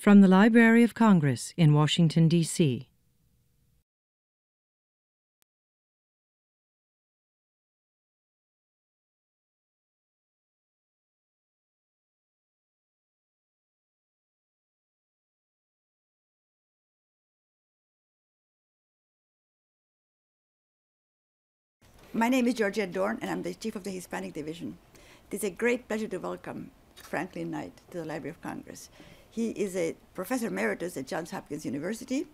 From the Library of Congress in Washington, D.C. My name is Georgette Dorn, and I'm the chief of the Hispanic Division. It is a great pleasure to welcome Franklin Knight to the Library of Congress. He is a professor emeritus at Johns Hopkins University,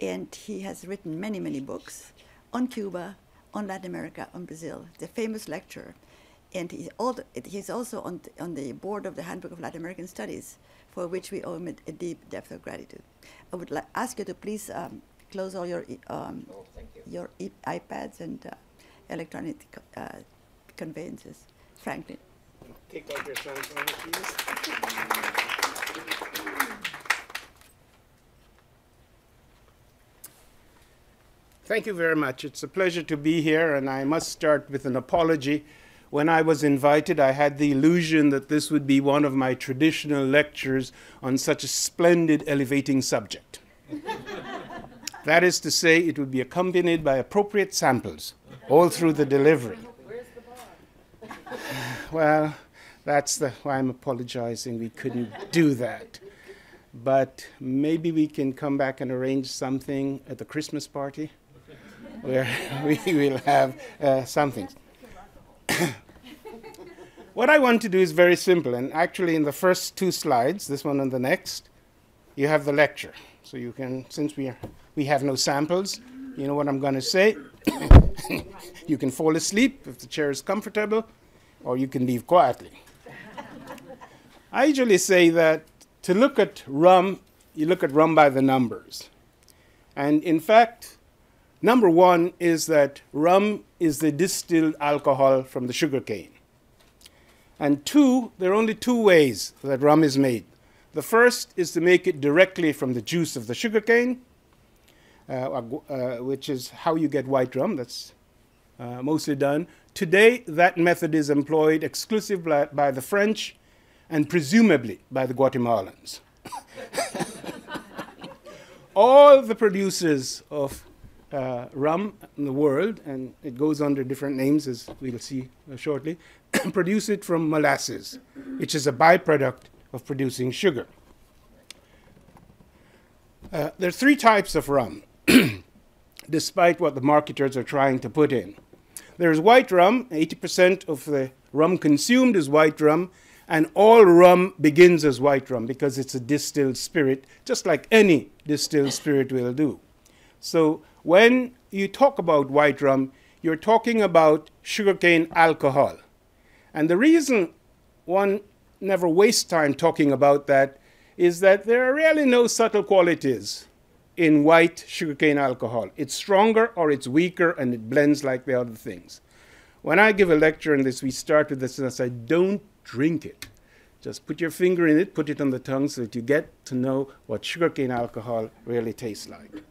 and he has written many, many books on Cuba, on Latin America, on Brazil. He's a famous lecturer. And he's, he's also on, on the board of the Handbook of Latin American Studies, for which we owe him a, deep depth of gratitude. I would ask you to please um, close all your, um, oh, you. your iPads and uh, electronic uh, conveyances. Franklin. Take out your please. Thank you very much. It's a pleasure to be here, and I must start with an apology. When I was invited, I had the illusion that this would be one of my traditional lectures on such a splendid, elevating subject. that is to say, it would be accompanied by appropriate samples all through the delivery. well, that's the, why I'm apologizing. We couldn't do that. But maybe we can come back and arrange something at the Christmas party where we will have uh, something. what I want to do is very simple. And actually, in the first two slides, this one and the next, you have the lecture. So you can, since we, are, we have no samples, you know what I'm going to say. you can fall asleep if the chair is comfortable, or you can leave quietly. I usually say that to look at rum, you look at rum by the numbers. And in fact, number one is that rum is the distilled alcohol from the sugarcane. And two, there are only two ways that rum is made. The first is to make it directly from the juice of the sugarcane, uh, uh, which is how you get white rum. That's uh, mostly done. Today, that method is employed exclusively by, by the French and presumably by the Guatemalans. All the producers of uh, rum in the world, and it goes under different names as we'll see uh, shortly, produce it from molasses, which is a byproduct of producing sugar. Uh, there are three types of rum. despite what the marketers are trying to put in. There's white rum, 80% of the rum consumed is white rum, and all rum begins as white rum because it's a distilled spirit, just like any distilled spirit will do. So when you talk about white rum, you're talking about sugarcane alcohol. And the reason one never wastes time talking about that is that there are really no subtle qualities in white sugarcane alcohol. It's stronger or it's weaker and it blends like the other things. When I give a lecture on this, we start with this and I say, don't drink it. Just put your finger in it, put it on the tongue so that you get to know what sugarcane alcohol really tastes like.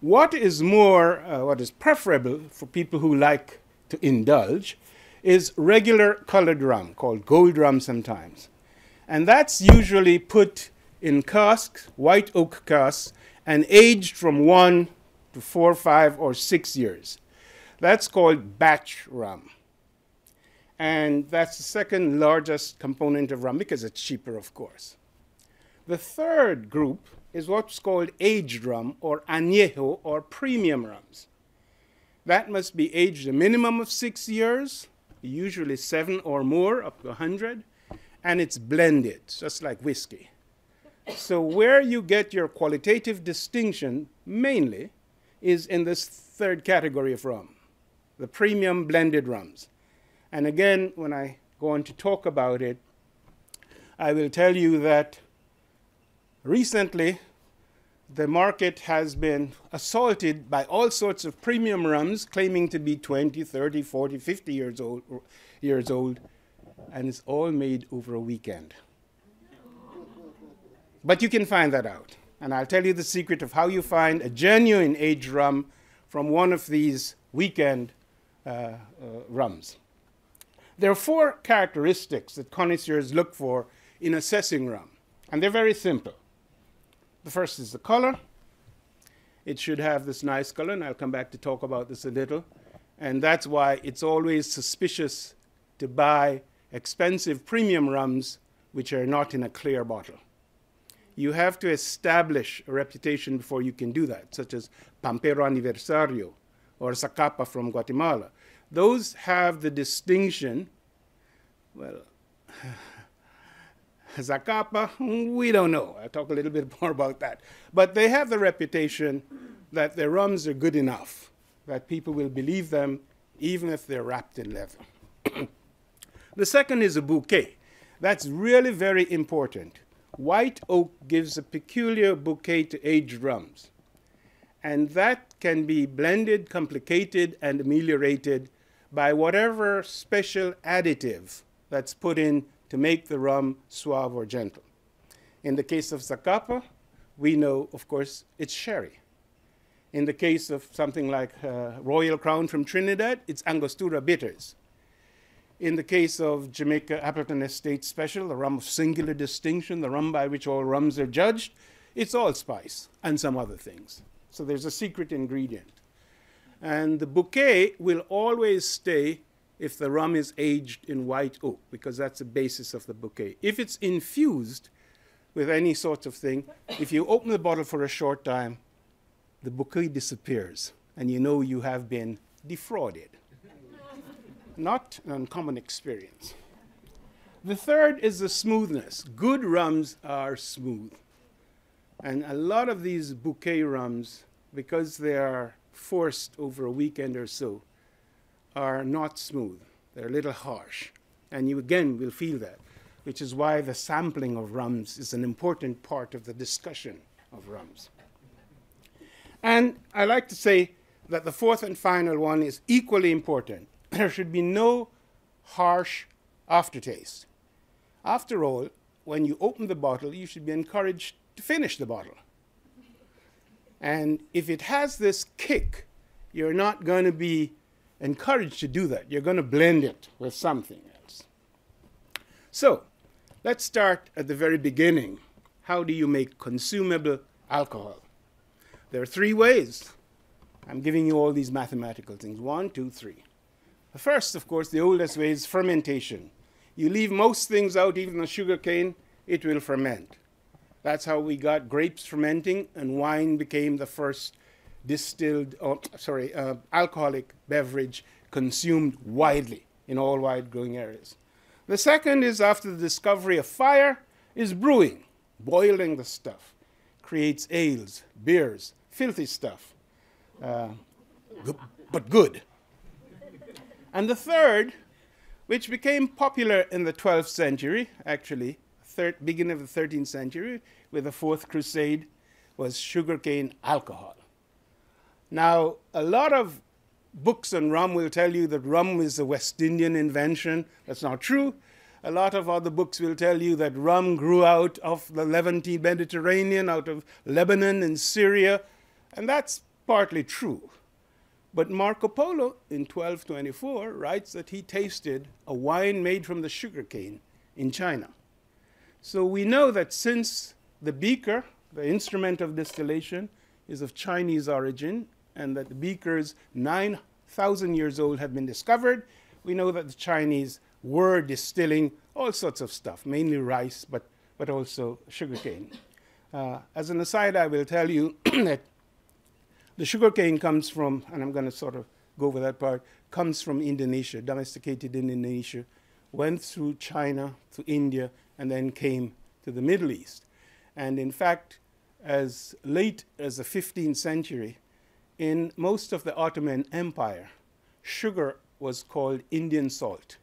What is more, uh, what is preferable for people who like to indulge is regular colored rum, called gold rum sometimes. And that's usually put in casks, white oak casks, and aged from one to four, five, or six years. That's called batch rum. And that's the second largest component of rum because it's cheaper, of course. The third group is what's called aged rum or añejo or premium rums. That must be aged a minimum of six years, usually seven or more, up to 100, and it's blended, just like whiskey. So, where you get your qualitative distinction mainly is in this third category of rum, the premium blended rums. And again, when I go on to talk about it, I will tell you that recently the market has been assaulted by all sorts of premium rums claiming to be 20, 30, 40, 50 years old, years old and it's all made over a weekend. But you can find that out. And I'll tell you the secret of how you find a genuine aged rum from one of these weekend uh, uh, rums. There are four characteristics that connoisseurs look for in assessing rum. And they're very simple. The first is the color. It should have this nice color, and I'll come back to talk about this a little. And that's why it's always suspicious to buy expensive premium rums which are not in a clear bottle. You have to establish a reputation before you can do that, such as Pampero Aniversario or Zacapa from Guatemala. Those have the distinction, well, Zacapa, we don't know. I'll talk a little bit more about that. But they have the reputation that their rums are good enough, that people will believe them even if they're wrapped in leather. the second is a bouquet. That's really very important. White oak gives a peculiar bouquet to aged rums. And that can be blended, complicated, and ameliorated by whatever special additive that's put in to make the rum suave or gentle. In the case of Zacapa, we know, of course, it's sherry. In the case of something like uh, Royal Crown from Trinidad, it's Angostura bitters. In the case of Jamaica Appleton Estate Special, the rum of singular distinction, the rum by which all rums are judged, it's allspice and some other things. So there's a secret ingredient. And the bouquet will always stay if the rum is aged in white oak, because that's the basis of the bouquet. If it's infused with any sort of thing, if you open the bottle for a short time, the bouquet disappears, and you know you have been defrauded. Not an uncommon experience. The third is the smoothness. Good rums are smooth. And a lot of these bouquet rums, because they are forced over a weekend or so, are not smooth. They're a little harsh. And you again will feel that, which is why the sampling of rums is an important part of the discussion of rums. And I like to say that the fourth and final one is equally important. There should be no harsh aftertaste. After all, when you open the bottle, you should be encouraged to finish the bottle. And if it has this kick, you're not going to be encouraged to do that. You're going to blend it with something else. So, let's start at the very beginning. How do you make consumable alcohol? There are three ways. I'm giving you all these mathematical things one, two, three. The first, of course, the oldest way is fermentation. You leave most things out, even the sugar cane, it will ferment. That's how we got grapes fermenting, and wine became the first distilled, oh, sorry, uh, alcoholic beverage consumed widely in all wide growing areas. The second is after the discovery of fire, is brewing, boiling the stuff, creates ales, beers, filthy stuff, uh, but good. And the third, which became popular in the 12th century, actually, thir- beginning of the 13th century, with the Fourth Crusade, was sugarcane alcohol. Now, a lot of books on rum will tell you that rum is a West Indian invention. That's not true. A lot of other books will tell you that rum grew out of the Levantine Mediterranean, out of Lebanon and Syria, and that's partly true. But Marco Polo in 1224 writes that he tasted a wine made from the sugarcane in China. So we know that since the beaker, the instrument of distillation, is of Chinese origin, and that the beakers 9,000 years old have been discovered, we know that the Chinese were distilling all sorts of stuff, mainly rice, but, but also sugarcane. Uh, as an aside, I will tell you that the sugarcane comes from, and I'm going to sort of go over that part, comes from Indonesia, domesticated in Indonesia, went through China to India, and then came to the Middle East. And in fact, as late as the 15th century, in most of the Ottoman Empire, sugar was called Indian salt.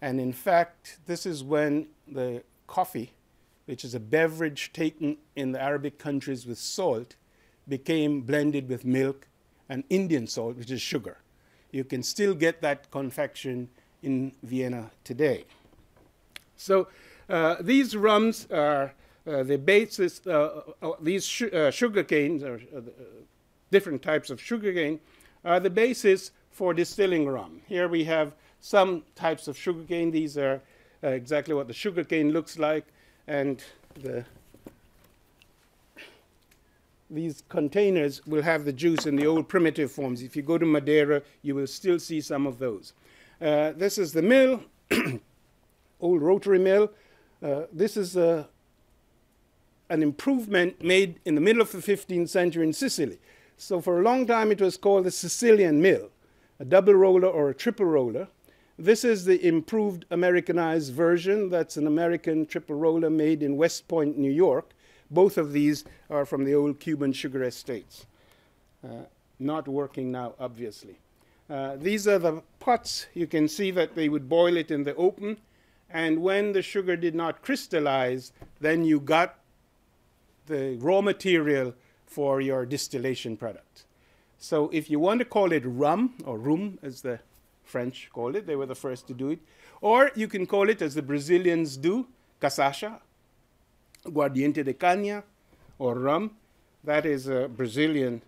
And in fact, this is when the coffee, which is a beverage taken in the Arabic countries with salt, became blended with milk and Indian salt, which is sugar. You can still get that confection in Vienna today. So uh, these rums are uh, the basis, uh, these sh- sugar canes, or different types of sugar cane, are the basis for distilling rum. Here we have some types of sugar cane. These are exactly what the sugar cane looks like. And the these containers will have the juice in the old primitive forms. If you go to Madeira, you will still see some of those. Uh, this is the mill, old rotary mill. Uh, this is uh, an improvement made in the middle of the 15th century in Sicily. So for a long time, it was called the Sicilian mill, a double roller or a triple roller. This is the improved Americanized version. That's an American triple roller made in West Point, New York. Both of these are from the old Cuban sugar estates. Uh, not working now, obviously. Uh, these are the pots. You can see that they would boil it in the open. And when the sugar did not crystallize, then you got the raw material for your distillation product. So if you want to call it rum, or rum as the French call it, they were the first to do it, or you can call it, as the Brazilians do, cachaça, Guardiente de Caña, or rum. That is a Brazilian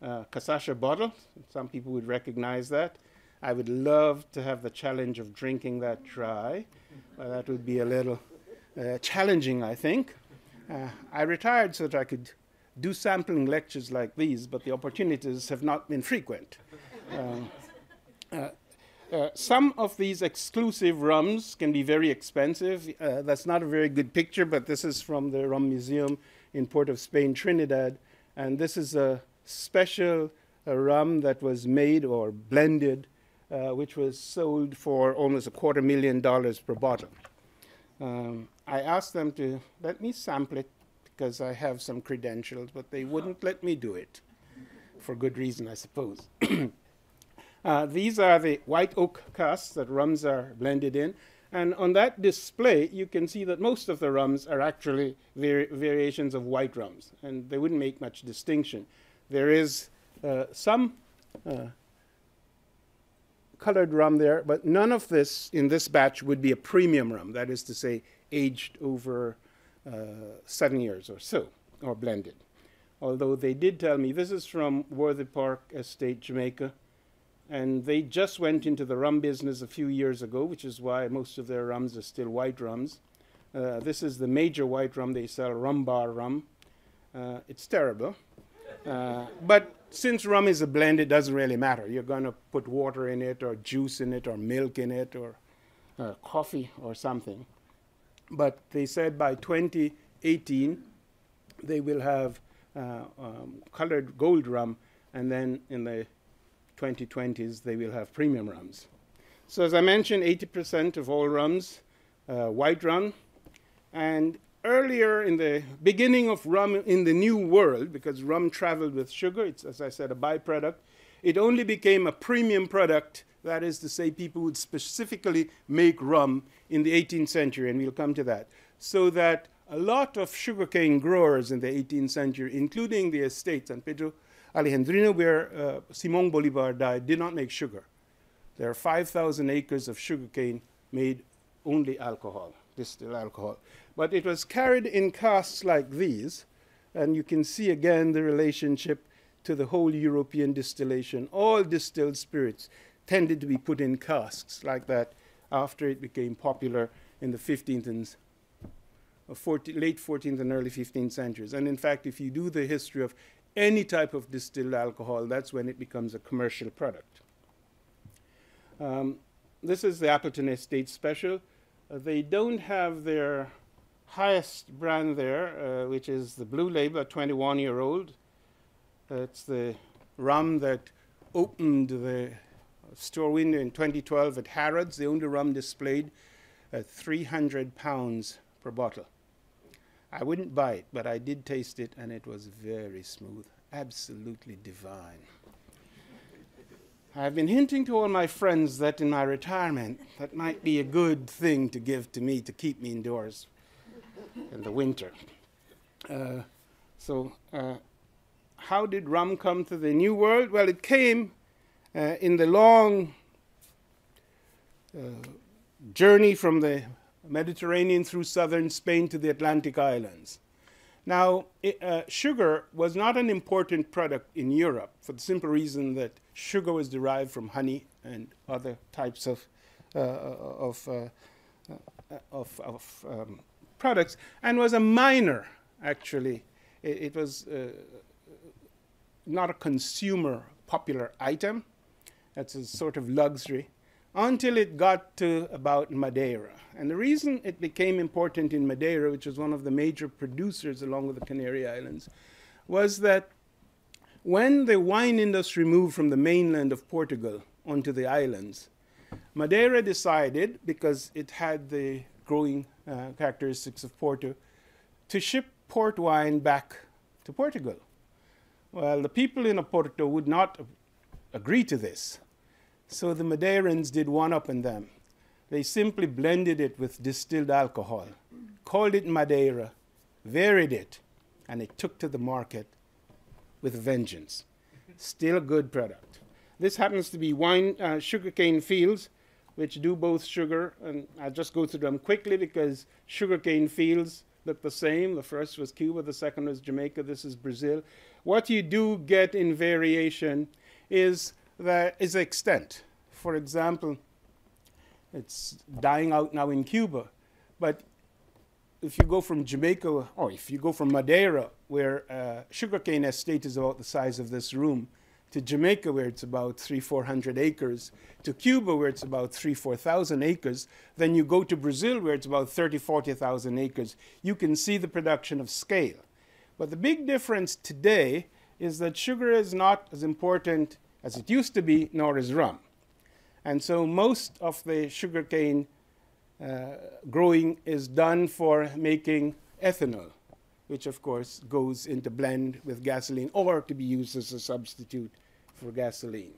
uh, bottle. Some people would recognize that. I would love to have the challenge of drinking that dry. Uh, that would be a little uh, challenging, I think. Uh, I retired so that I could do sampling lectures like these, but the opportunities have not been frequent. Um, uh, uh, some of these exclusive rums can be very expensive. Uh, that's not a very good picture, but this is from the Rum Museum in Port of Spain, Trinidad. And this is a special uh, rum that was made or blended, uh, which was sold for almost a quarter million dollars per bottle. Um, I asked them to let me sample it because I have some credentials, but they wouldn't let me do it for good reason, I suppose. Uh, these are the white oak casks that rums are blended in. And on that display, you can see that most of the rums are actually vari variations of white rums, and they wouldn't make much distinction. There is uh, some uh, colored rum there, but none of this in this batch would be a premium rum, that is to say, aged over uh, seven years or so, or blended. Although they did tell me this is from Worthy Park Estate, Jamaica and they just went into the rum business a few years ago, which is why most of their rums are still white rums. Uh, this is the major white rum they sell, rum bar rum. Uh, it's terrible. Uh, but since rum is a blend, it doesn't really matter. You're going to put water in it, or juice in it, or milk in it, or uh, coffee, or something. But they said by 2018, they will have uh, um, colored gold rum, and then in the 2020s, they will have premium rums. So as I mentioned, 80% of all rums, uh, white rum. And earlier in the beginning of rum in the New World, because rum traveled with sugar, it's, as I said, a byproduct, it only became a premium product. That is to say, people would specifically make rum in the 18th century, and we'll come to that. So that a lot of sugarcane growers in the 18th century, including the estates, and Pedro Alejandrino, where uh, Simon Bolivar died, did not make sugar. There are 5,000 acres of sugarcane made only alcohol, distilled alcohol. But it was carried in casks like these, and you can see again the relationship to the whole European distillation. All distilled spirits tended to be put in casks like that after it became popular in the 15th and 14, late 14th and early 15th centuries. And in fact, if you do the history of any type of distilled alcohol, that's when it becomes a commercial product. Um, this is the Appleton Estate Special. Uh, they don't have their highest brand there, uh, which is the Blue Label, 21 year old. It's the rum that opened the store window in 2012 at Harrods, the only rum displayed at 300 pounds per bottle. I wouldn't buy it, but I did taste it, and it was very smooth, absolutely divine. I've been hinting to all my friends that in my retirement, that might be a good thing to give to me to keep me indoors in the winter. Uh, so, uh, how did rum come to the New World? Well, it came uh, in the long uh, journey from the Mediterranean through southern Spain to the Atlantic islands. Now, it, uh, sugar was not an important product in Europe for the simple reason that sugar was derived from honey and other types of, uh, of, uh, uh of, of um, products and was a minor, actually. It, it was uh, not a consumer popular item. That's a sort of luxury until it got to about Madeira. And the reason it became important in Madeira, which was one of the major producers along with the Canary Islands, was that when the wine industry moved from the mainland of Portugal onto the islands, Madeira decided, because it had the growing characteristics of Porto, to ship port wine back to Portugal. Well, the people in Oporto would not agree to this. So the Madeirans did one up on them. They simply blended it with distilled alcohol, called it Madeira, varied it, and it took to the market with vengeance. Still a good product. This happens to be wine, uh, sugarcane fields, which do both sugar, and I'll just go through them quickly because sugarcane fields look the same. The first was Cuba, the second was Jamaica, this is Brazil. What you do get in variation is the is extent. For example, it's dying out now in Cuba, but if you go from Jamaica, or if you go from Madeira, where uh, sugarcane estate is about the size of this room, to Jamaica, where it's about three, four hundred acres, to Cuba, where it's about three, four thousand acres, then you go to Brazil, where it's about 30, 40,000 acres, you can see the production of scale. But the big difference today is that sugar is not as important as it used to be, nor is rum. And so most of the sugarcane uh, growing is done for making ethanol, which of course goes into blend with gasoline or to be used as a substitute for gasoline.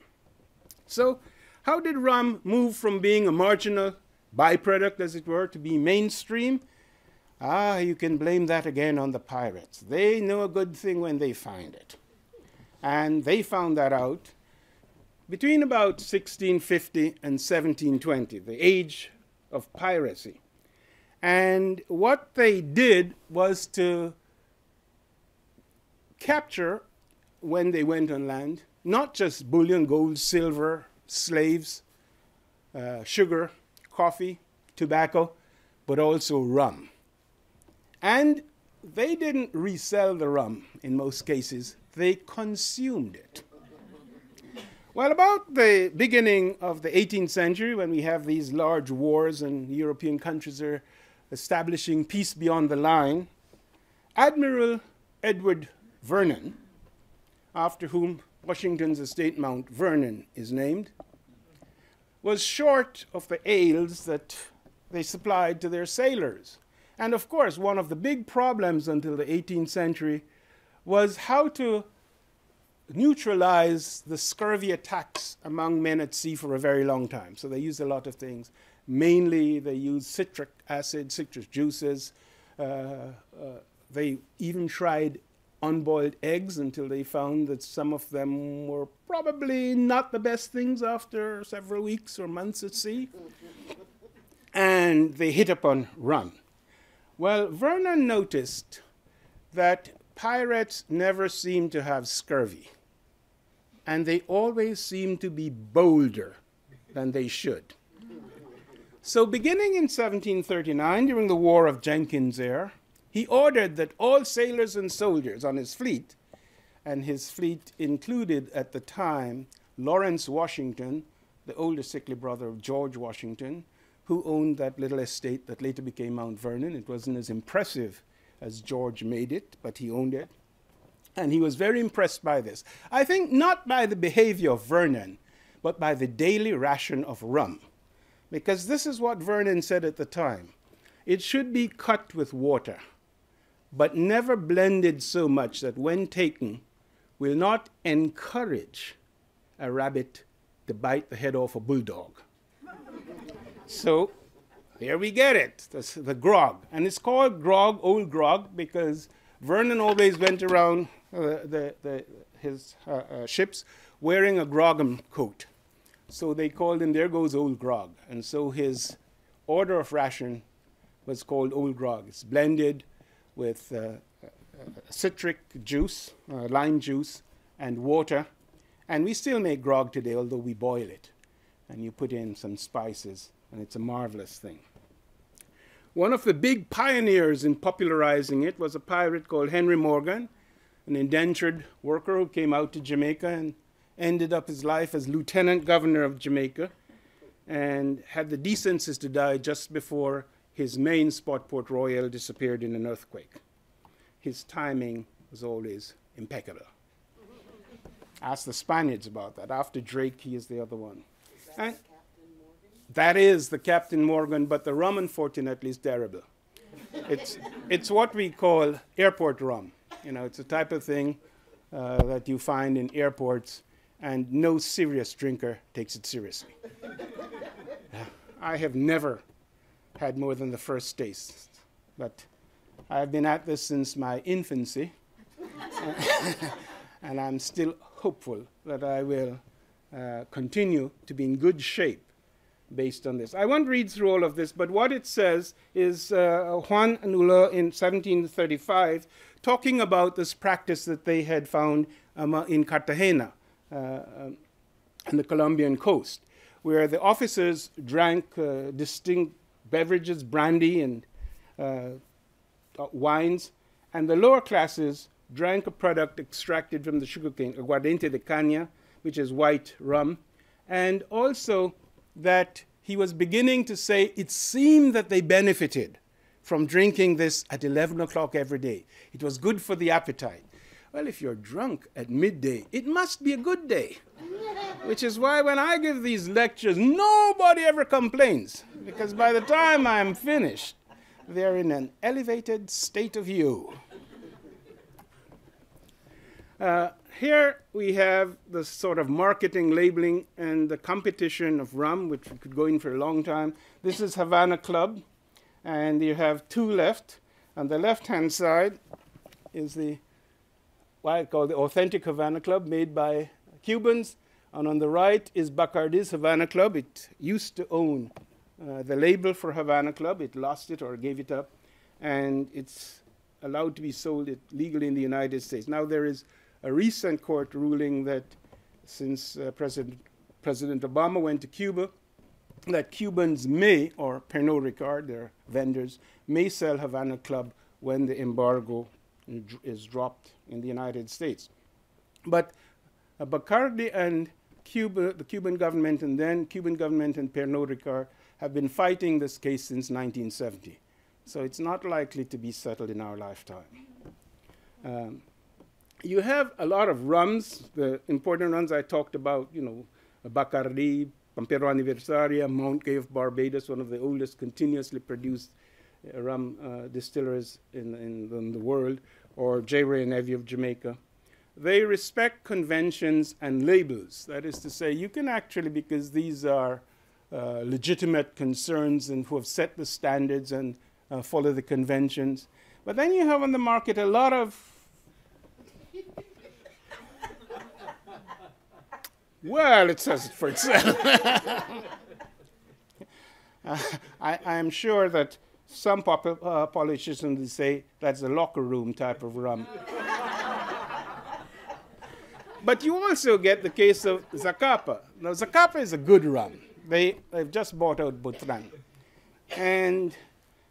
So, how did rum move from being a marginal byproduct, as it were, to be mainstream? Ah, you can blame that again on the pirates. They know a good thing when they find it. And they found that out between about 1650 and 1720, the age of piracy. And what they did was to capture, when they went on land, not just bullion, gold, silver, slaves, uh, sugar, coffee, tobacco, but also rum. And they didn't resell the rum in most cases, they consumed it. Well, about the beginning of the 18th century, when we have these large wars and European countries are establishing peace beyond the line, Admiral Edward Vernon, after whom Washington's estate Mount Vernon is named, was short of the ales that they supplied to their sailors. And of course, one of the big problems until the 18th century was how to neutralize the scurvy attacks among men at sea for a very long time. So they used a lot of things. Mainly, they used citric acid, citrus juices. Uh, uh, they even tried unboiled eggs until they found that some of them were probably not the best things after several weeks or months at sea. and they hit upon rum. Well, Vernon noticed that pirates never seemed to have scurvy and they always seem to be bolder than they should. So, beginning in 1739, during the War of Jenkins' Ear, he ordered that all sailors and soldiers on his fleet, and his fleet included at the time Lawrence Washington, the older sickly brother of George Washington, who owned that little estate that later became Mount Vernon. It wasn't as impressive as George made it, but he owned it. And he was very impressed by this. I think not by the behavior of Vernon, but by the daily ration of rum. Because this is what Vernon said at the time it should be cut with water, but never blended so much that when taken, will not encourage a rabbit to bite the head off a bulldog. so here we get it, the, the grog. And it's called grog, old grog, because Vernon always went around uh, the, the, his uh, uh, ships wearing a grogram coat. So they called him, there goes Old Grog. And so his order of ration was called Old Grog. It's blended with uh, citric juice, uh, lime juice, and water. And we still make grog today, although we boil it. And you put in some spices, and it's a marvelous thing. One of the big pioneers in popularizing it was a pirate called Henry Morgan, an indentured worker who came out to Jamaica and ended up his life as lieutenant governor of Jamaica and had the decency to die just before his main spot, Port Royal, disappeared in an earthquake. His timing was always impeccable. Ask the Spaniards about that. After Drake, he is the other one. And that is the Captain Morgan, but the rum, unfortunately, is terrible. it's, it's what we call airport rum. You know, it's a type of thing uh, that you find in airports, and no serious drinker takes it seriously. I have never had more than the first taste, but I've been at this since my infancy, and I'm still hopeful that I will uh, continue to be in good shape based on this. I won't read through all of this, but what it says is uh, Juan Anula in 1735 talking about this practice that they had found um, in Cartagena uh, um, on the Colombian coast, where the officers drank uh, distinct beverages, brandy and uh, uh, wines, and the lower classes drank a product extracted from the sugarcane, aguardiente de caña, which is white rum, and also that he was beginning to say it seemed that they benefited from drinking this at 11 o'clock every day. It was good for the appetite. Well, if you're drunk at midday, it must be a good day. Which is why when I give these lectures, nobody ever complains, because by the time I'm finished, they're in an elevated state of you. Uh, here we have the sort of marketing, labeling, and the competition of rum, which we could go in for a long time. This is Havana Club, and you have two left. On the left hand side is the what I call the authentic Havana Club made by Cubans. And on the right is Bacardi's Havana Club. It used to own uh, the label for Havana Club. It lost it or gave it up. And it's allowed to be sold legally in the United States. Now there is a recent court ruling that since uh, President, President Obama went to Cuba, that Cubans may, or Pernod Ricard, their vendors, may sell Havana Club when the embargo is dropped in the United States. But uh, Bacardi and Cuba, the Cuban government, and then Cuban government and Pernod Ricard have been fighting this case since 1970. So it's not likely to be settled in our lifetime. Um, you have a lot of rums, the important ones I talked about, you know, Bacardi, Pampero Aniversario, Mount Gay of Barbados, one of the oldest continuously produced rum uh, distilleries in, in, in, the world, or J. Wray Nephew of Jamaica. They respect conventions and labels. That is to say, you can actually, because these are uh, legitimate concerns and who have set the standards and uh, follow the conventions. But then you have on the market a lot of Well, it says it for itself. uh, I, am sure that some pop- uh, politicians say that's a locker room type of rum. but you also get the case of Zacapa. Now, Zacapa is a good rum. They, they've just bought out Botran. And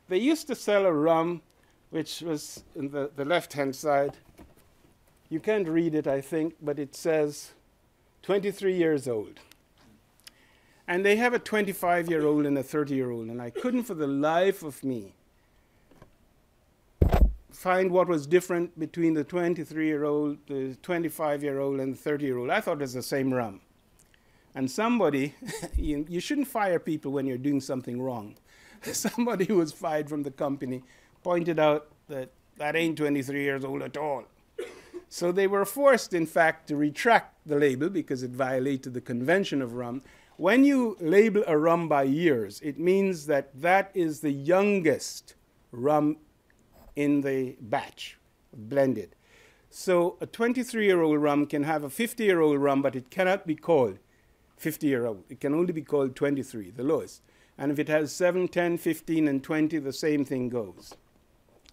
they used to sell a rum which was in the, the left hand side. You can't read it, I think, but it says 23 years old. And they have a 25 year old and a 30 year old, and I couldn't for the life of me find what was different between the 23 year old, the 25 year old, and the 30 year old. I thought it was the same rum. And somebody, you, you shouldn't fire people when you're doing something wrong. somebody who was fired from the company pointed out that that ain't 23 years old at all. So they were forced, in fact, to retract the label because it violated the convention of rum. When you label a rum by years, it means that that is the youngest rum in the batch, blended. So a 23 year old rum can have a 50 year old rum, but it cannot be called 50 year old. It can only be called 23, the lowest. And if it has 7, 10, 15, and 20, the same thing goes.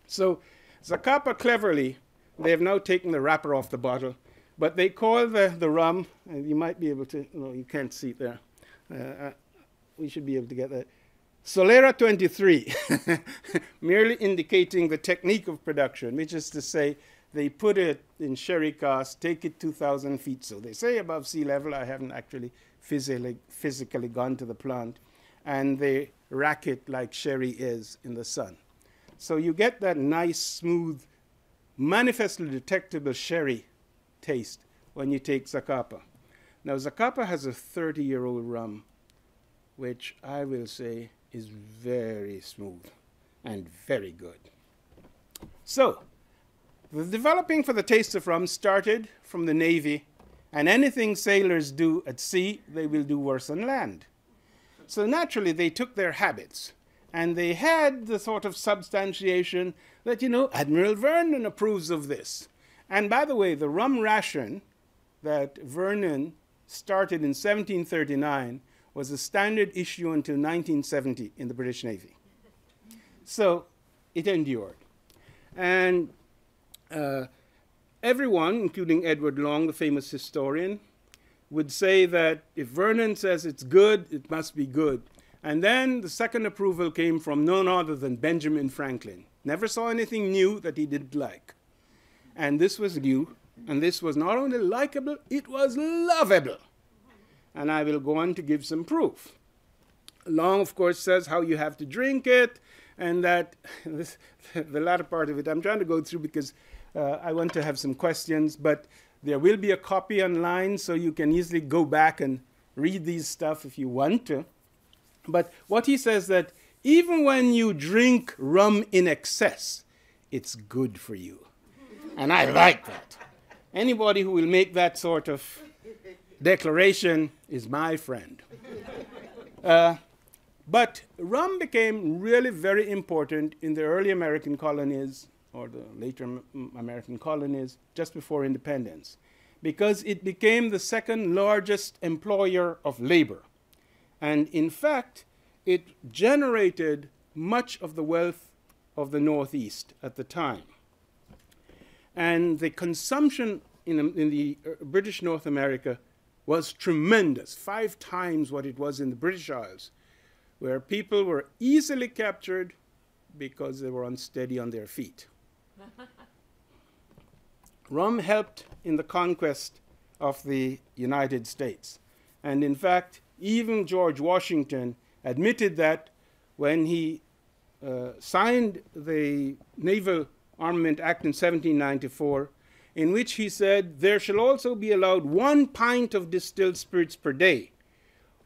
So Zacapa cleverly they have now taken the wrapper off the bottle, but they call the, the rum, and you might be able to, no, you can't see it there. Uh, uh, we should be able to get that. Solera 23, merely indicating the technique of production, which is to say, they put it in sherry cask, take it 2,000 feet. So they say above sea level. I haven't actually physically, physically gone to the plant. And they rack it like sherry is in the sun. So you get that nice, smooth, manifestly detectable sherry taste when you take Zacapa. Now, Zacapa has a 30 year old rum, which I will say is very smooth and very good. So, the developing for the taste of rum started from the Navy, and anything sailors do at sea, they will do worse on land. So naturally, they took their habits, and they had the sort of substantiation that, you know, Admiral Vernon approves of this. And by the way, the rum ration that Vernon started in 1739 was a standard issue until 1970 in the British Navy. So it endured. And uh, everyone, including Edward Long, the famous historian, would say that if Vernon says it's good, it must be good. And then the second approval came from none other than Benjamin Franklin. Never saw anything new that he didn't like. And this was new, and this was not only likable, it was lovable. And I will go on to give some proof. Long, of course, says how you have to drink it, and that this, the latter part of it I'm trying to go through because uh, I want to have some questions, but there will be a copy online so you can easily go back and read these stuff if you want to. But what he says that even when you drink rum in excess, it's good for you. And I like that. Anybody who will make that sort of declaration is my friend. Uh, but rum became really very important in the early American colonies or the later American colonies just before independence because it became the second largest employer of labor. And in fact, it generated much of the wealth of the Northeast at the time. And the consumption in, in the uh, British North America was tremendous, five times what it was in the British Isles, where people were easily captured because they were unsteady on their feet. Rum helped in the conquest of the United States. And in fact, even George Washington admitted that when he uh, signed the Naval Armament Act in 1794, in which he said, There shall also be allowed one pint of distilled spirits per day,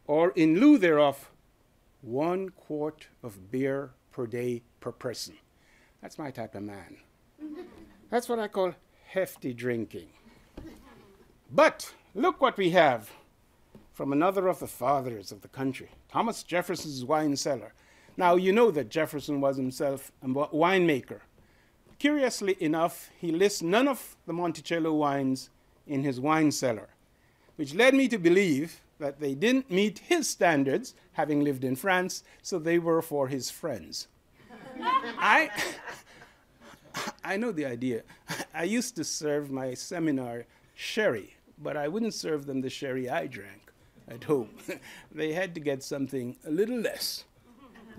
or in lieu thereof, one quart of beer per day per person. That's my type of man. That's what I call hefty drinking. But look what we have from another of the fathers of the country, Thomas Jefferson's wine cellar. Now, you know that Jefferson was himself a winemaker. Curiously enough, he lists none of the Monticello wines in his wine cellar, which led me to believe that they didn't meet his standards, having lived in France, so they were for his friends. I, I know the idea. I used to serve my seminar sherry, but I wouldn't serve them the sherry I drank at home. they had to get something a little less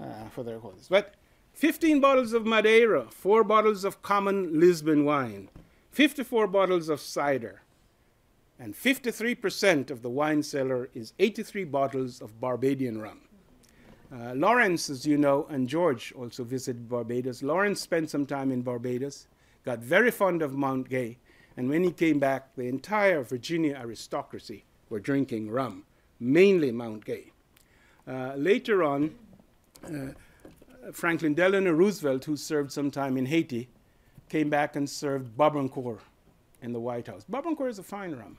uh, for their clothes. But 15 bottles of Madeira, 4 bottles of common Lisbon wine, 54 bottles of cider, and 53% of the wine cellar is 83 bottles of Barbadian rum. Uh, Lawrence, as you know, and George also visited Barbados. Lawrence spent some time in Barbados, got very fond of Mount Gay, and when he came back, the entire Virginia aristocracy were drinking rum, mainly Mount Gay. Uh, later on, uh, Franklin Delano Roosevelt, who served some time in Haiti, came back and served Barbancourt in the White House. Barbancourt is a fine rum,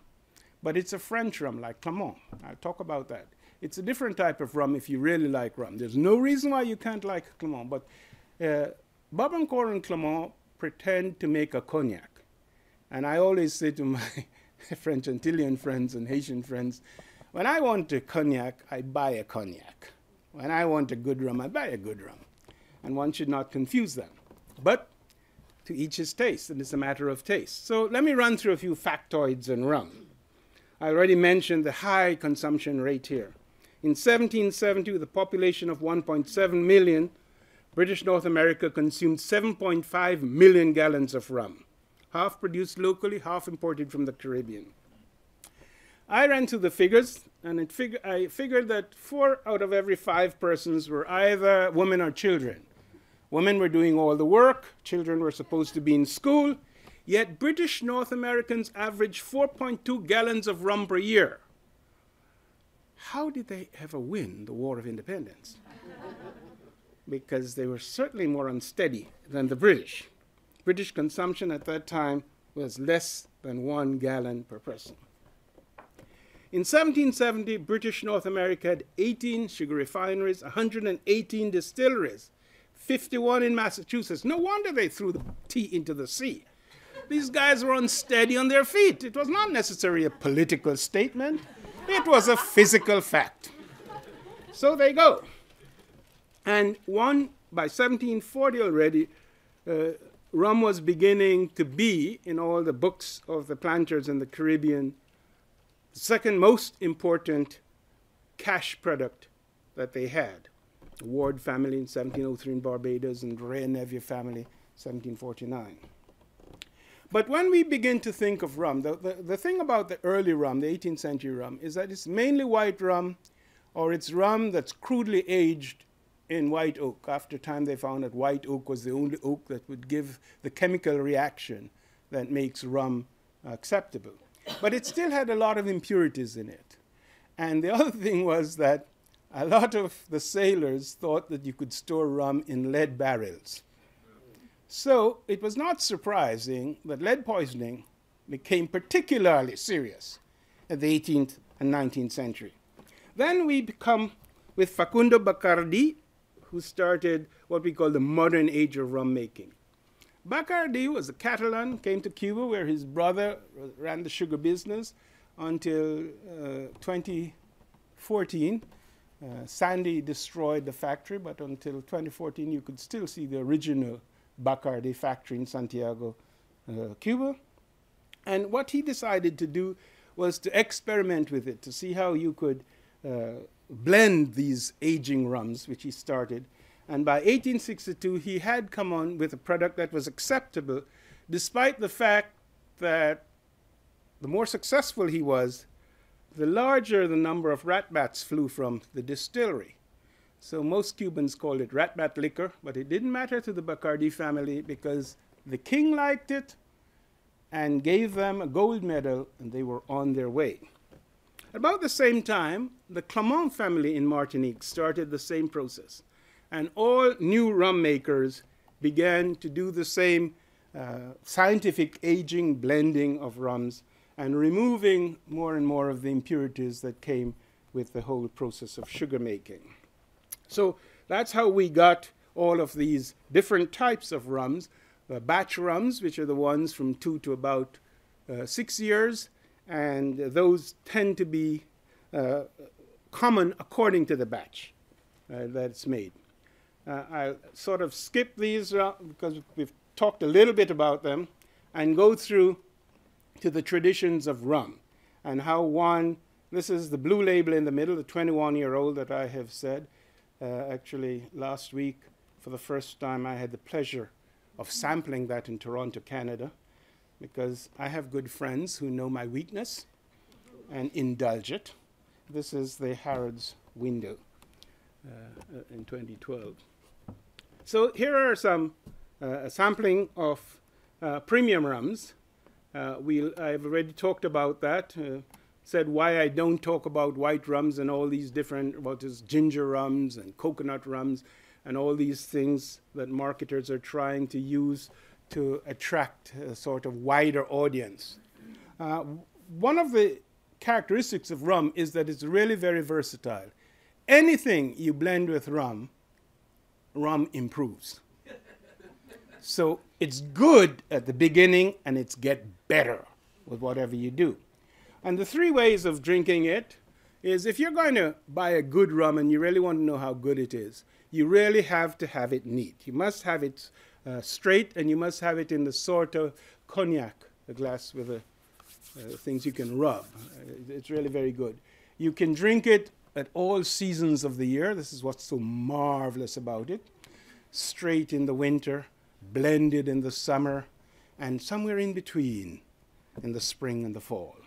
but it's a French rum like Clement. I'll talk about that. It's a different type of rum if you really like rum. There's no reason why you can't like Clement, but uh, Barbancourt and Clement pretend to make a cognac. And I always say to my French Antillean friends and Haitian friends, when I want a cognac, I buy a cognac. When I want a good rum, I buy a good rum. And one should not confuse them. But to each his taste, and it's a matter of taste. So let me run through a few factoids on rum. I already mentioned the high consumption rate here. In 1770, with a population of 1.7 million, British North America consumed 7.5 million gallons of rum, half produced locally, half imported from the Caribbean. I ran through the figures, and fig- I figured that four out of every five persons were either women or children. Women were doing all the work, children were supposed to be in school, yet British North Americans averaged 4.2 gallons of rum per year. How did they ever win the War of Independence? because they were certainly more unsteady than the British. British consumption at that time was less than one gallon per person. In 1770, British North America had 18 sugar refineries, 118 distilleries, 51 in Massachusetts. No wonder they threw the tea into the sea. These guys were unsteady on their feet. It was not necessarily a political statement, it was a physical fact. So they go. And one, by 1740 already, uh, rum was beginning to be, in all the books of the planters in the Caribbean, the second most important cash product that they had. Ward family in 1703 in Barbados and Wray Nephew family 1749. But when we begin to think of rum, the, the, the thing about the early rum, the 18th century rum, is that it's mainly white rum or it's rum that's crudely aged in white oak. After time, they found that white oak was the only oak that would give the chemical reaction that makes rum acceptable. But it still had a lot of impurities in it. And the other thing was that a lot of the sailors thought that you could store rum in lead barrels. So it was not surprising that lead poisoning became particularly serious in the 18th and 19th century. Then we come with Facundo Bacardi, who started what we call the modern age of rum making. Bacardi was a Catalan, came to Cuba where his brother ran the sugar business until uh, 2014. Uh, Sandy destroyed the factory, but until 2014 you could still see the original Bacardi factory in Santiago, uh, Cuba. And what he decided to do was to experiment with it, to see how you could uh, blend these aging rums, which he started. And by 1862, he had come on with a product that was acceptable, despite the fact that the more successful he was, the larger the number of rat bats flew from the distillery. So most Cubans called it rat bat liquor, but it didn't matter to the Bacardi family because the king liked it and gave them a gold medal, and they were on their way. About the same time, the Clement family in Martinique started the same process. And all new rum makers began to do the same uh, scientific aging, blending of rums, and removing more and more of the impurities that came with the whole process of sugar making. So that's how we got all of these different types of rums. The batch rums, which are the ones from two to about uh, six years, and those tend to be uh, common according to the batch uh, that's made. Uh, I'll sort of skip these uh, because we've talked a little bit about them and go through to the traditions of rum and how one, this is the blue label in the middle, the 21 year old that I have said. Uh, actually, last week, for the first time, I had the pleasure of sampling that in Toronto, Canada because I have good friends who know my weakness and indulge it. This is the Harrods window uh, uh in 2012. So here are some uh, sampling of uh, premium rums. Uh, we I've already talked about that. Uh, said why I don't talk about white rums and all these different what is ginger rums and coconut rums and all these things that marketers are trying to use to attract a sort of wider audience. Uh, one of the characteristics of rum is that it's really very versatile. Anything you blend with rum, rum improves. so it's good at the beginning and it's get better with whatever you do. And the three ways of drinking it is if you're going to buy a good rum and you really want to know how good it is, you really have to have it neat. You must have it uh, straight, and you must have it in the sort of cognac, a glass with the uh, things you can rub. Uh, it's really very good. You can drink it at all seasons of the year. This is what's so marvelous about it. Straight in the winter, blended in the summer, and somewhere in between in the spring and the fall.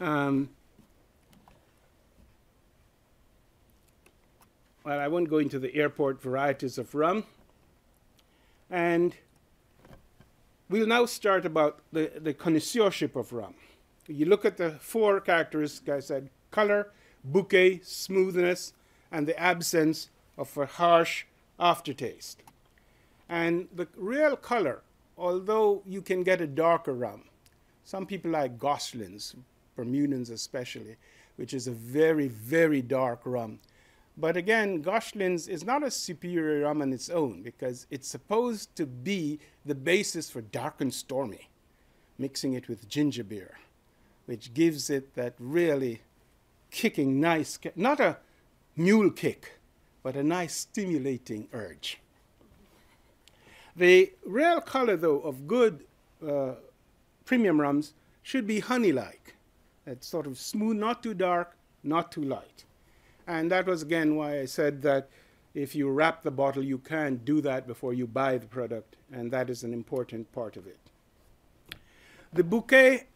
Um, well, I won't go into the airport varieties of rum. And we'll now start about the, the connoisseurship of rum. You look at the four characteristics I said color, bouquet, smoothness, and the absence of a harsh aftertaste. And the real color, although you can get a darker rum, some people like Goslings, Bermudans especially, which is a very, very dark rum. But again, Goslings is not a superior rum on its own because it's supposed to be the basis for dark and stormy, mixing it with ginger beer, which gives it that really kicking, nice, not a mule kick, but a nice stimulating urge. The real color, though, of good uh, premium rums should be honey like. It's sort of smooth, not too dark, not too light. And that was again why I said that if you wrap the bottle, you can't do that before you buy the product, and that is an important part of it. The bouquet,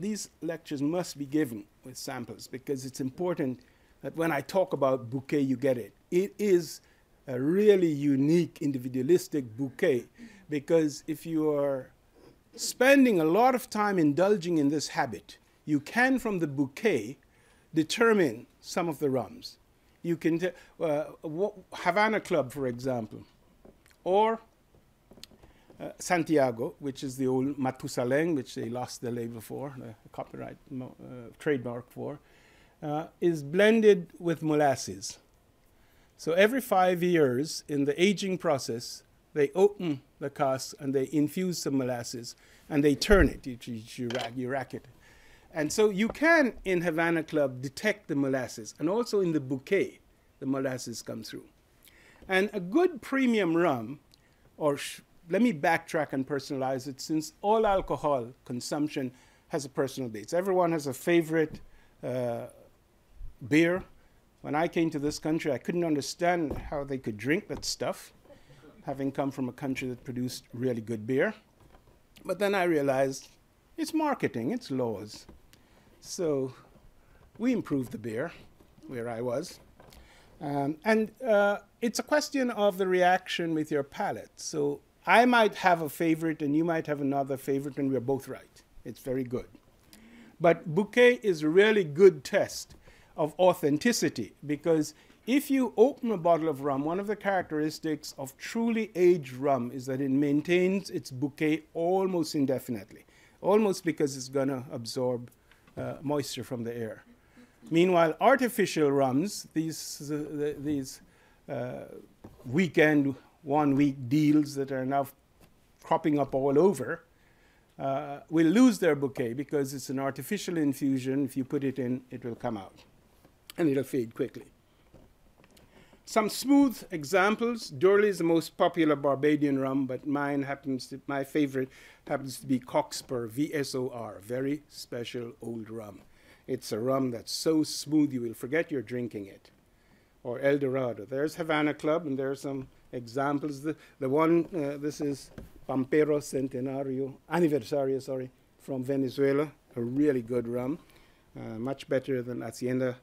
these lectures must be given with samples because it's important that when I talk about bouquet, you get it. It is a really unique individualistic bouquet because if you are spending a lot of time indulging in this habit, you can, from the bouquet, determine some of the rums. You can, t- uh, Havana Club, for example, or uh, Santiago, which is the old Matusalén, which they lost the label for, the copyright uh, trademark for, uh, is blended with molasses. So every five years in the aging process, they open the cask and they infuse some molasses and they turn it. You, you, you, rack, you rack it. And so you can, in Havana Club, detect the molasses. And also in the bouquet, the molasses come through. And a good premium rum, or let me backtrack and personalize it, since all alcohol consumption has a personal base. Everyone has a favorite uh, beer. When I came to this country, I couldn't understand how they could drink that stuff, having come from a country that produced really good beer. But then I realized it's marketing, it's laws. So we improved the beer where I was. Um, and uh, it's a question of the reaction with your palate. So I might have a favorite and you might have another favorite, and we're both right. It's very good. But bouquet is a really good test of authenticity because if you open a bottle of rum, one of the characteristics of truly aged rum is that it maintains its bouquet almost indefinitely, almost because it's going to absorb uh, moisture from the air. Meanwhile, artificial rums, these, uh, the, these uh, weekend, one week deals that are now cropping up all over, uh, will lose their bouquet because it's an artificial infusion. If you put it in, it will come out and it'll fade quickly. Some smooth examples. Doorly is the most popular Barbadian rum, but mine happens to, my favorite happens to be Cockspur, VSOR, very special old rum. It's a rum that's so smooth you will forget you're drinking it. Or El Dorado. There's Havana Club, and there are some examples. The, the one, uh, this is Pampero Centenario, Aniversario, sorry, from Venezuela, a really good rum, uh, much better than Hacienda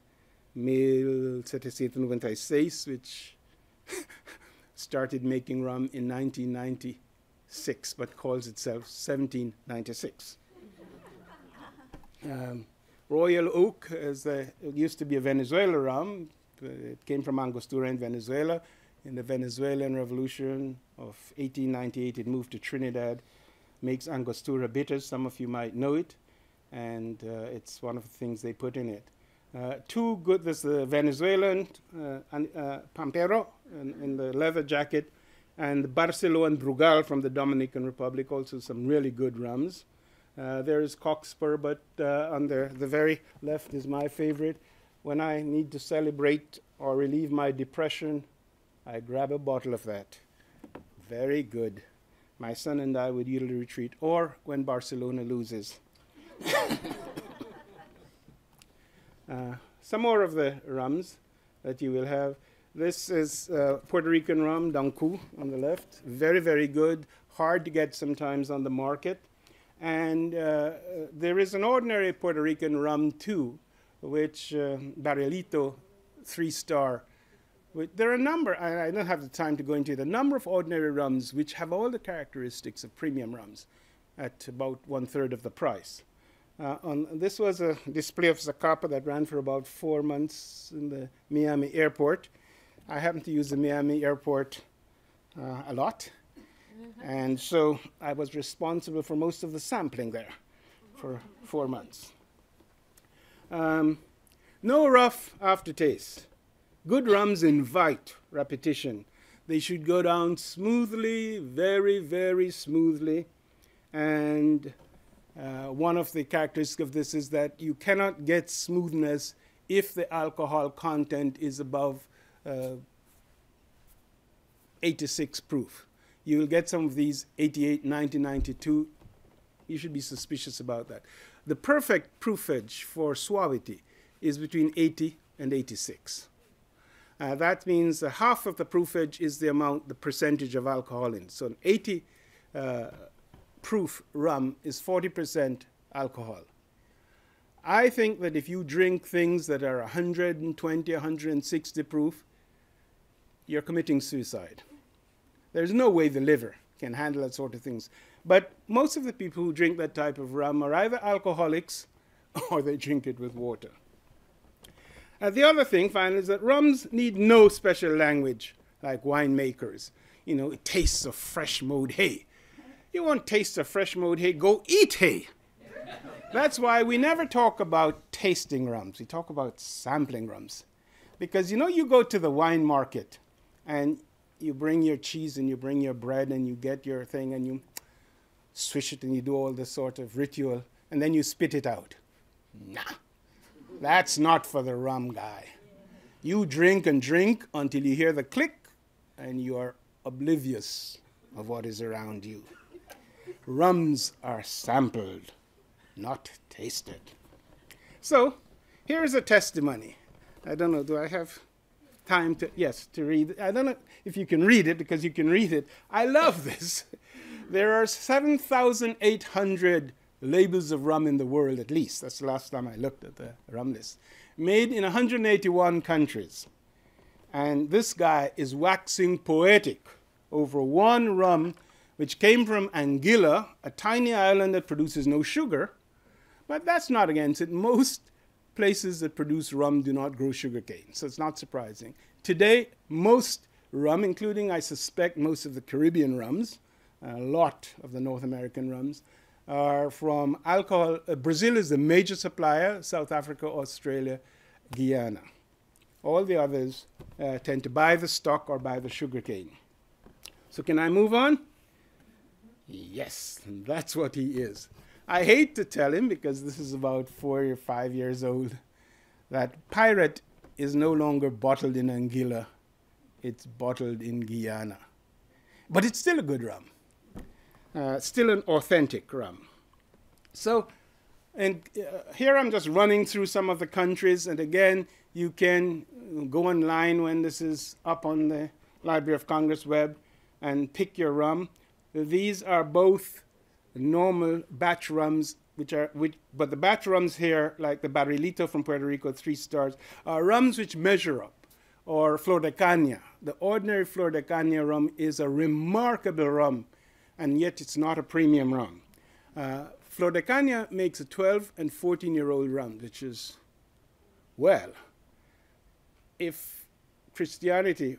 1796, which started making rum in 1996, but calls itself 1796. um, Royal Oak is it used to be a Venezuela rum. It came from Angostura in Venezuela. In the Venezuelan Revolution of 1898, it moved to Trinidad, makes Angostura bitters. Some of you might know it, and uh, it's one of the things they put in it. Uh, two good, there's the Venezuelan uh, uh, Pampero in, in, the leather jacket, and the and Brugal from the Dominican Republic, also some really good rums. Uh, there is Cockspur, but on the, the very left is my favorite. When I need to celebrate or relieve my depression, I grab a bottle of that. Very good. My son and I would usually retreat, or when Barcelona loses. Uh, some more of the rums that you will have. This is uh, Puerto Rican rum, Don Q, on the left. Very, very good. Hard to get sometimes on the market. And uh, there is an ordinary Puerto Rican rum too, which uh, Barrilito, three star. There are a number, I don't have the time to go into a number of ordinary rums which have all the characteristics of premium rums at about one third of the price. Uh, on, this was a display of Zacapa that ran for about four months in the Miami airport. I happen to use the Miami airport uh, a lot. Mm-hmm. And so I was responsible for most of the sampling there for four months. Um, no rough aftertaste. Good rums invite repetition. They should go down smoothly, very, very smoothly. And uh, one of the characteristics of this is that you cannot get smoothness if the alcohol content is above uh, 86 proof. You will get some of these 88, 90, 92. You should be suspicious about that. The perfect proofage for suavity is between 80 and 86. Uh, that means half of the proofage is the amount, the percentage of alcohol in. So an 80 uh, proof rum is 40% alcohol. I think that if you drink things that are 120, 160 proof, you're committing suicide. There's no way the liver can handle that sort of things. But most of the people who drink that type of rum are either alcoholics or they drink it with water. Uh, the other thing, finally, is that rums need no special language like winemakers. You know, it tastes of fresh mowed hay. You want taste of fresh mowed hay? Go eat hay. That's why we never talk about tasting rums. We talk about sampling rums. Because you know, you go to the wine market and you bring your cheese and you bring your bread and you get your thing and you swish it and you do all this sort of ritual and then you spit it out. Nah, that's not for the rum guy. You drink and drink until you hear the click and you are oblivious of what is around you. Rums are sampled, not tasted. So, here's a testimony. I don't know, do I have time to, yes, to read. I don't know if you can read it because you can read it. I love this. There are 7,800 labels of rum in the world, at least. That's the last time I looked at the rum list. Made in 181 countries. And this guy is waxing poetic over one rum which came from Anguilla, a tiny island that produces no sugar. But that's not against it. Most places that produce rum do not grow sugarcane, so it's not surprising. Today, most rum, including, I suspect, most of the Caribbean rums, a lot of the North American rums, are from alcohol. Uh, Brazil is the major supplier, South Africa, Australia, Guyana. All the others uh, tend to buy the stock or buy the sugarcane. So, can I move on? Yes, that's what he is. I hate to tell him because this is about four or five years old that pirate is no longer bottled in Anguilla, it's bottled in Guyana. But it's still a good rum, uh, still an authentic rum. So, and uh, here I'm just running through some of the countries, and again, you can go online when this is up on the Library of Congress web and pick your rum. These are both normal batch rums, which are which, but the batch rums here, like the Barrilito from Puerto Rico, three stars, are rums which measure up. Or Flor de Caña. The ordinary Flor de Caña rum is a remarkable rum, and yet it's not a premium rum. Uh, Flor de Caña makes a 12 and 14 year old rum, which is, well, if Christianity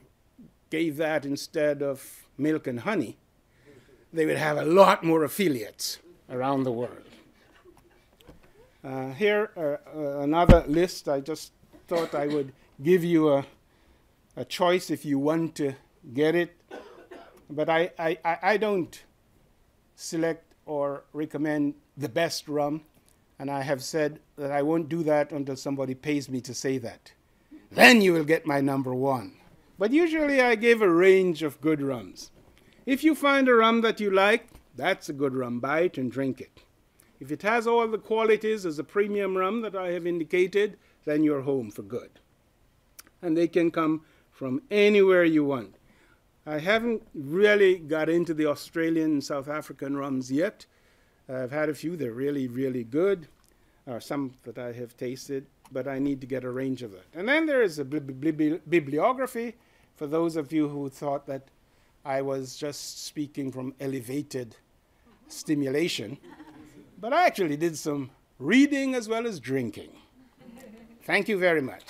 gave that instead of milk and honey, they would have a lot more affiliates around the world. Uh, here, uh, another list. I just thought I would give you a, a choice if you want to get it. But I, I, I don't select or recommend the best rum. And I have said that I won't do that until somebody pays me to say that. Then you will get my number one. But usually I give a range of good rums. If you find a rum that you like, that's a good rum. Buy it and drink it. If it has all the qualities as a premium rum that I have indicated, then you're home for good. And they can come from anywhere you want. I haven't really got into the Australian and South African rums yet. I've had a few, they're really, really good, or some that I have tasted, but I need to get a range of that. And then there is a bibliography for those of you who thought that I was just speaking from elevated stimulation. But I actually did some reading as well as drinking. Thank you very much.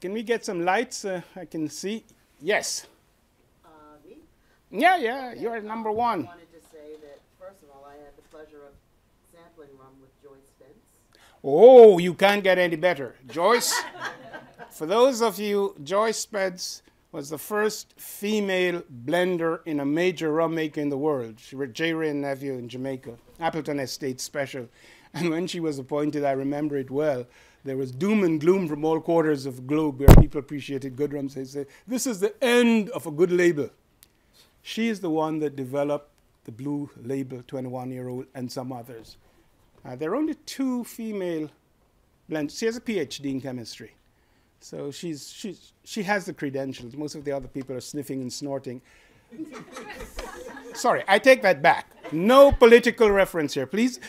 Can we get some lights? Uh, I can see. Yes. Uh, me? Yeah, yeah, you're number one. I wanted to say that, first of all, I had the pleasure of sampling rum with Joyce. Oh, you can't get any better. Joyce, for those of you, Joyce Spence was the first female blender in a major rum maker in the world. She was J. Wray and Nephew in Jamaica, Appleton Estate Special. And when she was appointed, I remember it well there was doom and gloom from all quarters of the globe where people appreciated good rums. They say, this is the end of a good label. She is the one that developed the blue label 21 year old and some others. Uh, there are only two female blends. She has a PhD in chemistry. So she's, she's, she has the credentials. Most of the other people are sniffing and snorting. Sorry, I take that back. No political reference here, please.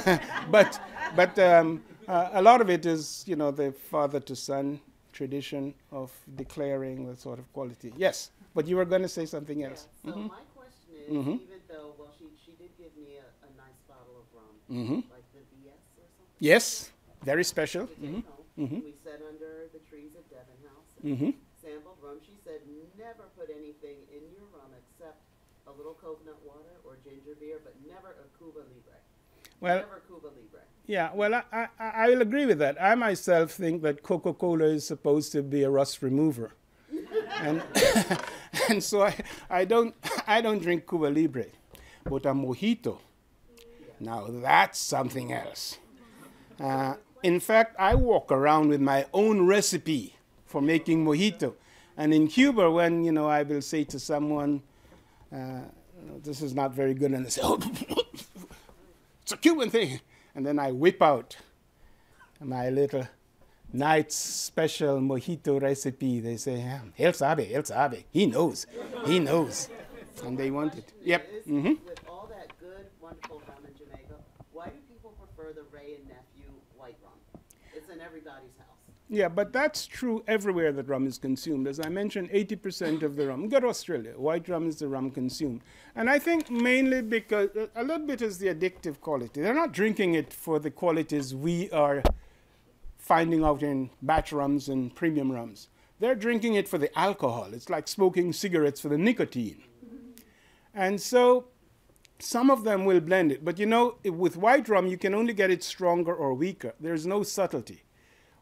but but um, uh, a lot of it is, you know, the father to son tradition of declaring the sort of quality. Yes, but you were going to say something else. Yeah. So mm-hmm. my question is, mm-hmm. even though, well, she, she did give me a, a nice bottle of rum, mm-hmm. like the VS or something. Yes, very special. Mm-hmm. Mm-hmm. We sat under the trees at Devon House and sampled rum. She said, never put anything in your rum except a little coconut water or ginger beer, but never a Cuba Libre. Well, never Cuba Libre. Yeah, well, I, I, I will agree with that. I myself think that Coca Cola is supposed to be a rust remover. and, and so I, I, don't, I don't drink Cuba Libre, but a mojito. Now that's something else. Uh, in fact, I walk around with my own recipe for making mojito. And in Cuba, when you know, I will say to someone, uh, "This is not very good," and they say, "Oh, it's a Cuban thing," And then I whip out my little night's special mojito recipe. They say, El sabe, El sabe. He knows. He knows. And they want it. Yep. Mm-hmm. With all that good, wonderful rum in Jamaica, why do people prefer the Wray and Nephew white rum? It's in everybody's house. Yeah, but that's true everywhere that rum is consumed. As I mentioned, 80% of the rum, go to Australia, white rum is the rum consumed. And I think mainly because a little bit is the addictive quality. They're not drinking it for the qualities we are finding out in batch rums and premium rums. They're drinking it for the alcohol. It's like smoking cigarettes for the nicotine. And so some of them will blend it. But you know, with white rum, you can only get it stronger or weaker. There's no subtlety.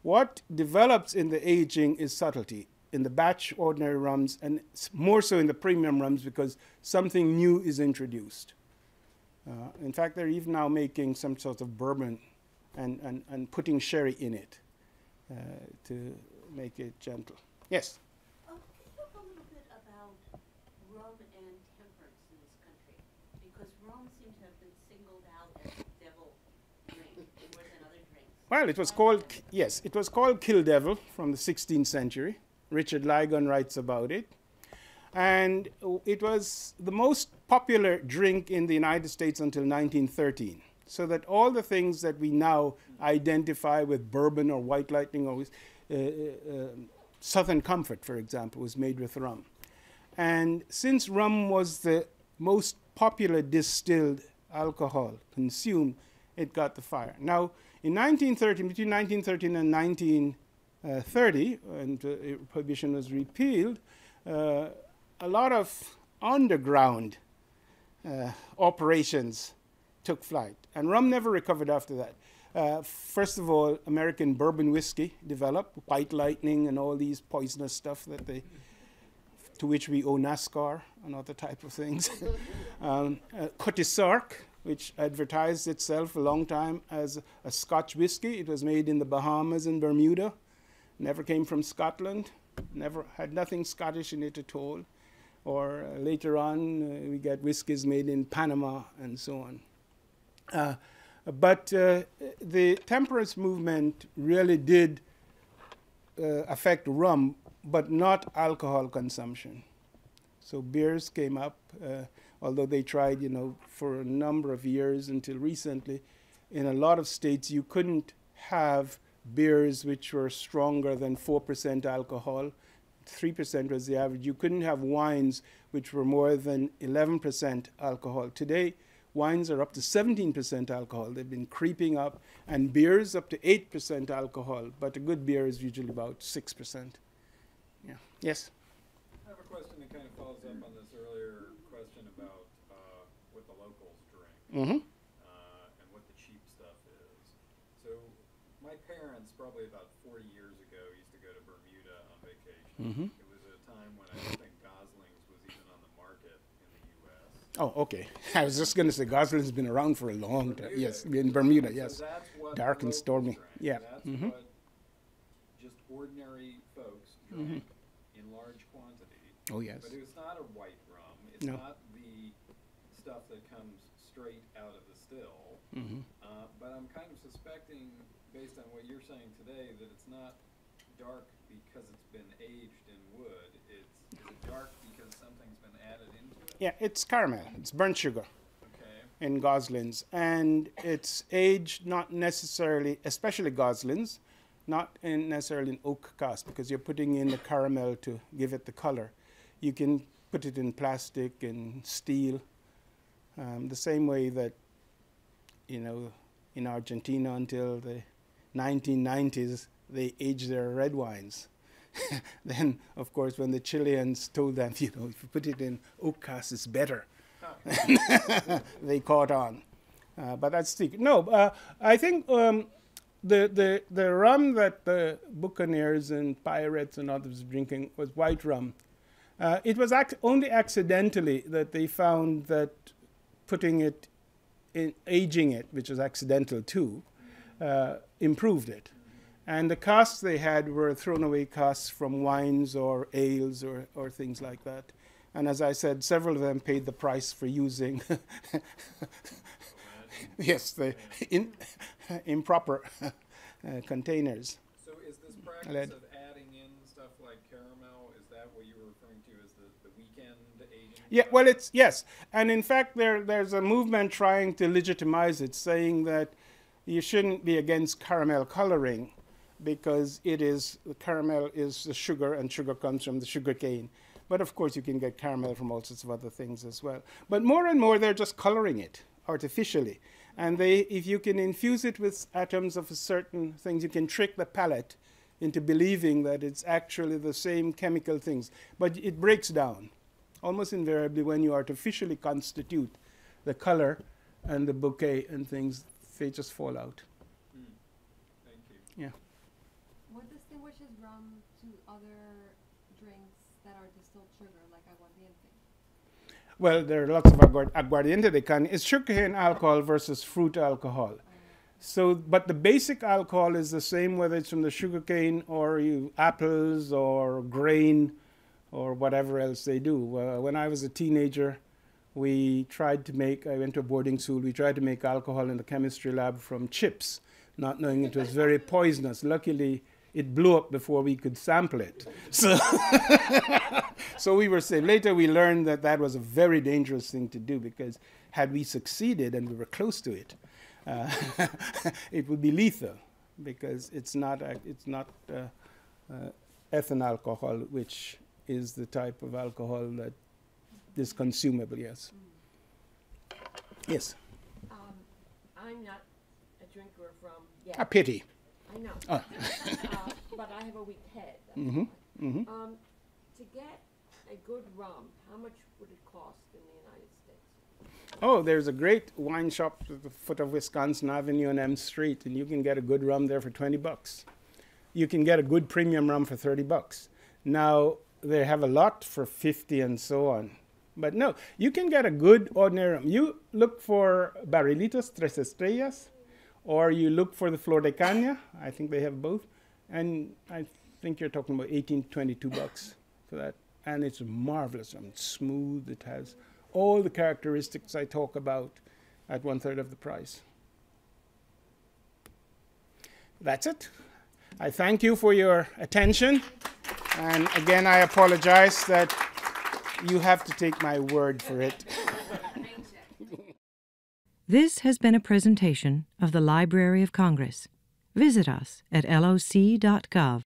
What develops in the aging is subtlety in the batch ordinary rums and more so in the premium rums because something new is introduced. Uh, in fact, they're even now making some sort of bourbon and, and, and putting sherry in it uh, to make it gentle. Yes? About rum and temperance in this country? Because rum seems to have been singled out as devil well, it was called, yes, it was called Kill Devil from the 16th century. Richard Ligon writes about it. And it was the most popular drink in the United States until 1913. So that all the things that we now identify with bourbon or white lightning or uh, uh, Southern Comfort, for example, was made with rum. And since rum was the most popular distilled alcohol consumed, it got the fire. Now, in 1913, between 1913 and 1930, when uh, prohibition was repealed, uh, a lot of underground uh, operations took flight, and rum never recovered after that. Uh, first of all, American bourbon whiskey developed, White Lightning, and all these poisonous stuff that they, to which we owe NASCAR and other type of things. um, uh, which advertised itself a long time as a Scotch whiskey. It was made in the Bahamas and Bermuda, never came from Scotland, never had nothing Scottish in it at all. or uh, later on uh, we get whiskies made in Panama and so on. Uh, but uh, the temperance movement really did uh, affect rum, but not alcohol consumption. So beers came up, uh, although they tried, you know, for a number of years until recently. In a lot of states, you couldn't have beers which were stronger than 4% alcohol. 3% was the average. You couldn't have wines which were more than 11% alcohol. Today, wines are up to 17% alcohol. They've been creeping up, and beers up to 8% alcohol, but a good beer is usually about 6%. Yeah. Yes? I have a question that kind of follows up on this earlier question about uh, what the locals drink Mm-hmm. uh, and what the cheap stuff is. So, my parents, probably about 40 years ago, used to go to Bermuda on vacation. Mhm. It was a time when I don't think Gosling's was even on the market in the U.S. Oh, okay. I was just going to say Gosling's been around for a long time. Yes, in Bermuda, yes. So Dark and stormy. drank. Yeah. That's Mhm. what just ordinary folks Mm-hmm. in large quantity. Oh, yes. But it's not a white rum. It's No. not the stuff that comes straight out of the still. Mhm. Uh, but I'm kind of suspecting, based on what you're saying today, that it's not dark because it's been aged in wood. It's is it dark because something's been added into it. Yeah, it's caramel. It's burnt sugar Okay. in Gosling's. And it's aged not necessarily, especially Gosling's, not in necessarily in oak cask because you're putting in the caramel to give it the color. You can put it in plastic and steel, um, the same way that, you know, in Argentina until the 1990s, they aged their red wines. then, of course, when the Chileans told them, you know, if you put it in oak cask, it's better, they caught on. Uh, but that's the no. Uh, I think um, the the the rum that the buccaneers and pirates and others were drinking was white rum. Uh, it was ac- only accidentally that they found that putting it in aging it, which was accidental too, uh, improved it. And the casks they had were thrown away casks from wines or ales or, or things like that. And as I said, several of them paid the price for using, yes, the in, improper uh, containers. So is this practice. of adding in stuff like caramel, is that what you were referring to as the, the weekend aging? Yeah, well, it's yes, and in fact, there there's a movement trying to legitimize it, saying that you shouldn't be against caramel coloring because it is the caramel is the sugar, and sugar comes from the sugar cane. But of course, you can get caramel from all sorts of other things as well. But more and more, they're just coloring it artificially, and they if you can infuse it with atoms of certain things, you can trick the palate into believing that it's actually the same chemical things. But it breaks down almost invariably when you artificially constitute the color and the bouquet and things, they just fall out. Hmm. Thank you. Yeah. What distinguishes rum to other drinks that are distilled sugar, like aguardiente? Well, there are lots of aguard- aguardiente they can. It's sugar sugarcane alcohol versus fruit alcohol. So, but the basic alcohol is the same whether it's from the sugarcane or you apples or grain or whatever else they do. Uh, when I was a teenager, we tried to make. I went to a boarding school. We tried to make alcohol in the chemistry lab from chips, not knowing it was very poisonous. Luckily, it blew up before we could sample it. So, so we were saved. Later, we learned that that was a very dangerous thing to do because had we succeeded and we were close to it, uh, it would be lethal because it's not a, it's not uh, uh, ethanol alcohol, which is the type of alcohol that is consumable. Yes. Yes. Um, I'm not a drinker from yet. A pity. I know. Oh. uh, but I have a weak head. Mhm, why. mhm. Um, to get a good rum, how much would it cost in the United States? Oh, there's a great wine shop at the foot of Wisconsin Avenue on M Street, and you can get a good rum there for 20 bucks. You can get a good premium rum for 30 bucks. Now, they have a lot for 50 and so on. But no, you can get a good ordinary. You look for Barrilitos Tres Estrellas, or you look for the Flor de Caña. I think they have both. And I think you're talking about 18, 22 bucks for that. and it's marvelous. I it's smooth. It has all the characteristics I talk about at one third of the price. That's it. I thank you for your attention. And again, I apologize that you have to take my word for it. This has been a presentation of the Library of Congress. Visit us at loc.gov.